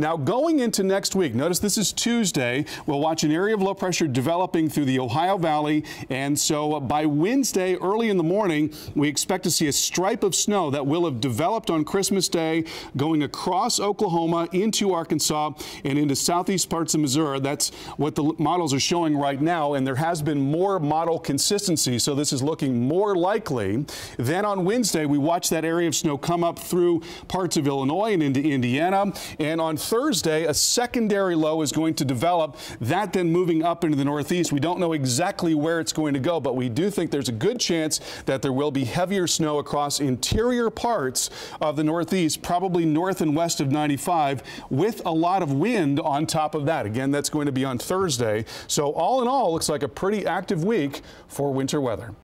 Now, going into next week, notice this is Tuesday. We'll watch an area of low pressure developing through the Ohio Valley. And so uh, by Wednesday, early in the morning, we expect to see a stripe of snow that will have developed on Christmas Day, going across Oklahoma into Arkansas and into southeast parts of Missouri. That's what the models are showing right now. And there has been more model consistency. So this is looking more likely. Then on Wednesday, we watch that area of snow come up through parts of Illinois and into Indiana. And on Thursday, a secondary low is going to develop. That then moving up into the northeast. We don't know exactly where it's going to go, but we do think there's a good chance that there will be heavier snow across interior parts of the northeast, probably north and west of 95, with a lot of wind on top of that. Again, that's going to be on Thursday. So all in all, looks like a pretty active week for winter weather.